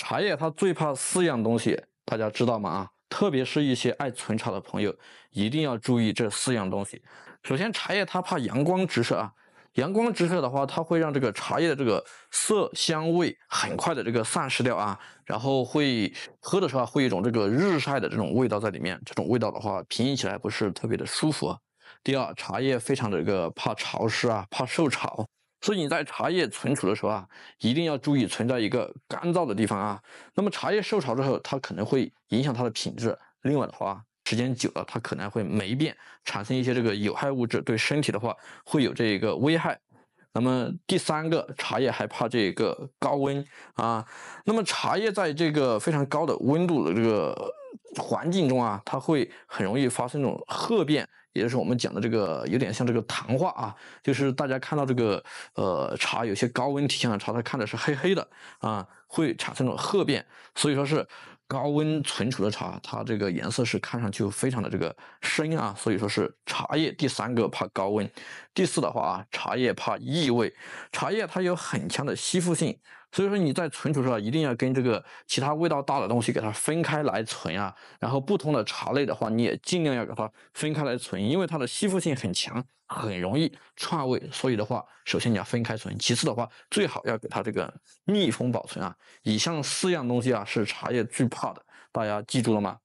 茶叶它最怕四样东西，大家知道吗？啊，特别是一些爱存茶的朋友，一定要注意这四样东西。首先，茶叶它怕阳光直射啊。阳光直射的话，它会让这个茶叶的这个色香味很快的这个散失掉啊，然后会喝的时候会有一种这个日晒的这种味道在里面，这种味道的话，品饮起来不是特别的舒服。第二，茶叶非常的这个怕潮湿啊，怕受潮，所以你在茶叶存储的时候啊，一定要注意存在一个干燥的地方啊。那么茶叶受潮之后，它可能会影响它的品质。另外的话，时间久了，它可能会霉变，产生一些这个有害物质，对身体的话会有这一个危害。那么第三个，茶叶还怕这个高温啊。那么茶叶在这个非常高的温度的这个环境中啊，它会很容易发生这种褐变，也就是我们讲的这个有点像这个糖化啊，就是大家看到这个呃茶有些高温体现的茶，它看的是黑黑的啊，会产生这种褐变，所以说是。高温存储的茶，它这个颜色是看上去非常的这个深啊，所以说是茶叶第三个怕高温。第四的话啊，茶叶怕异味，茶叶它有很强的吸附性。所以说你在存储时候一定要跟这个其他味道大的东西给它分开来存啊，然后不同的茶类的话，你也尽量要给它分开来存，因为它的吸附性很强，很容易串味。所以的话，首先你要分开存，其次的话，最好要给它这个密封保存啊。以上四样东西啊，是茶叶最怕的，大家记住了吗？